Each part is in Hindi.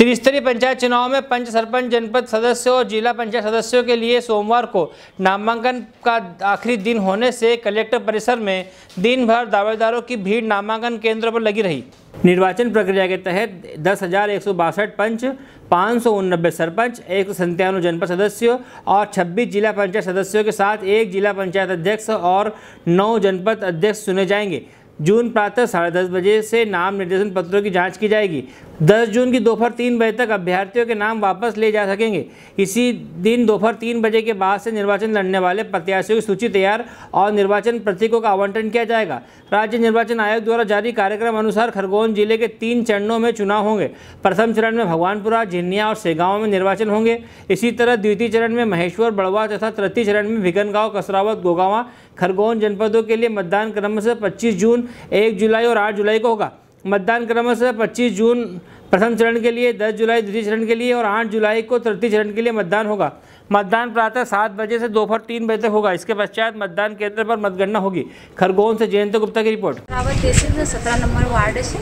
त्रिस्तरीय पंचायत चुनाव में पंच सरपंच, जनपद सदस्यों और जिला पंचायत सदस्यों के लिए सोमवार को नामांकन का आखिरी दिन होने से कलेक्टर परिसर में दिन भर दावेदारों की भीड़ नामांकन केंद्रों पर लगी रही। निर्वाचन प्रक्रिया के तहत दस हज़ार एक सौ बासठ पंच, पाँच सौ उननबे सरपंच, एक सौ संतानवे जनपद सदस्यों और 26 जिला पंचायत सदस्यों के साथ एक जिला पंचायत अध्यक्ष और नौ जनपद अध्यक्ष चुने जाएँगे। जून प्रातः साढ़े दस बजे से नाम निर्देशन पत्रों की जाँच की जाएगी। 10 जून की दोपहर तीन बजे तक अभ्यर्थियों के नाम वापस ले जा सकेंगे। इसी दिन दोपहर तीन बजे के बाद से निर्वाचन लड़ने वाले प्रत्याशियों की सूची तैयार और निर्वाचन प्रतीकों का आवंटन किया जाएगा। राज्य निर्वाचन आयोग द्वारा जारी कार्यक्रम अनुसार खरगोन ज़िले के तीन चरणों में चुनाव होंगे। प्रथम चरण में भगवानपुरा झिन्निया और सेगांव में निर्वाचन होंगे। इसी तरह द्वितीय चरण में महेश्वर, बड़वा तथा तृतीय चरण में भिकनगांव कसरावत गोगावा, खरगोन जनपदों के लिए मतदान क्रम से 25 जून, एक जुलाई और आठ जुलाई को होगा। मतदान क्रम से 25 जून प्रथम चरण के लिए 10 जुलाई द्वितीय चरण के लिए और आठ जुलाई को तृतीय चरण के लिए मतदान होगा। मतदान प्रातः सात बजे से दोपहर तीन बजे तक होगा। इसके पश्चात मतदान केंद्र पर मतगणना होगी। खरगोन से जयंत गुप्ता की रिपोर्ट। सत्रह नंबर वार्ड से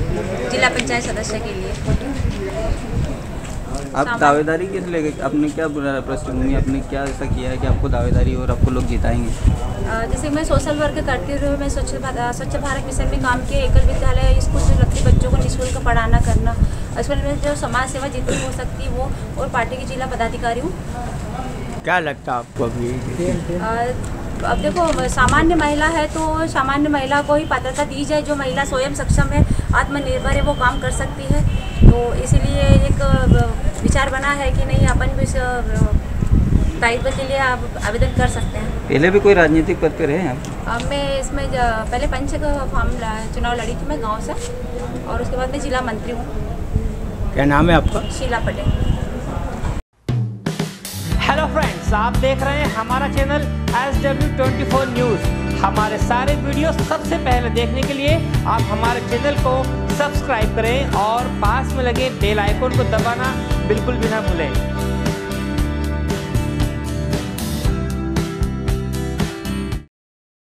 जिला पंचायत सदस्य के लिए। आप दावेदारी किस लेके आपने क्या पृष्ठभूमि आपने क्या ऐसा किया है कि आपको दावेदारी और आपको लोग जिताएँगे? जैसे मैं सोशल वर्क करते हुए मैं स्वच्छ भारत स्वच्छ भारत मिशन में काम किया। एकल विद्यालय स्कूल से लगते बच्चों को निःशुल्क पढ़ाना करना। असल में जो समाज सेवा जितनी हो सकती है वो और पार्टी की जिला पदाधिकारी हूँ। क्या लगता है आपको अभी? अब देखो सामान्य महिला है तो सामान्य महिला को ही पात्रता दी जाए। जो महिला स्वयं सक्षम है आत्मनिर्भर है वो काम कर सकती है। तो इसीलिए एक विचार बना है कि नहीं अपन भी दायित्व के लिए आप आवेदन कर सकते हैं। पहले भी कोई राजनीतिक पद पे रहे हैं आप? अब मैं इसमें पहले पंच का फॉर्म चुनाव लड़ी थी मैं गाँव से और उसके बाद मैं जिला मंत्री हूँ। क्या नाम है आपका? शीला पटेल। हेलो फ्रेंड्स आप देख रहे हैं हमारा channel S W twenty four news हमारे सारे वीडियो सबसे पहले देखने के लिए आप हमारे चैनल को सब्सक्राइब करें और पास में लगे बेल आइकन को दबाना बिल्कुल भी ना भूलें।